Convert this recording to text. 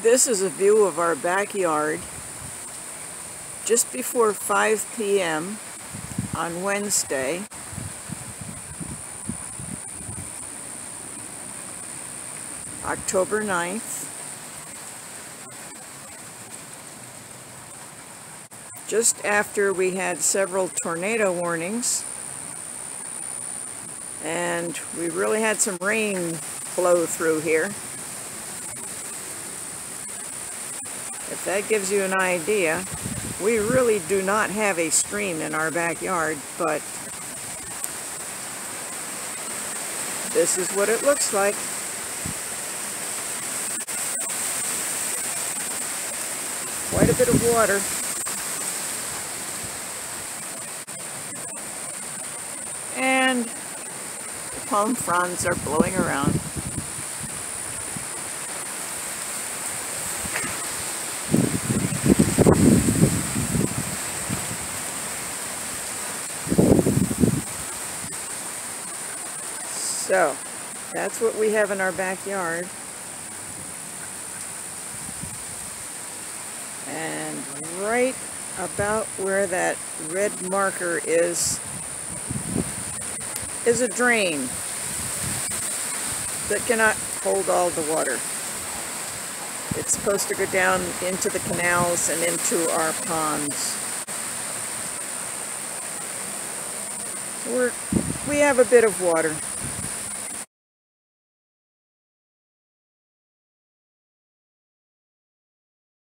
This is a view of our backyard just before 5 p.m. on Wednesday. October 9th. Just after we had several tornado warnings and we really had some rain blow through here. If that gives you an idea, we really do not have a stream in our backyard, but this is what it looks like. Quite a bit of water. And the palm fronds are blowing around. So, that's what we have in our backyard. And right about where that red marker is, is a drain that cannot hold all the water. It's supposed to go down into the canals and into our ponds. We're, we have a bit of water.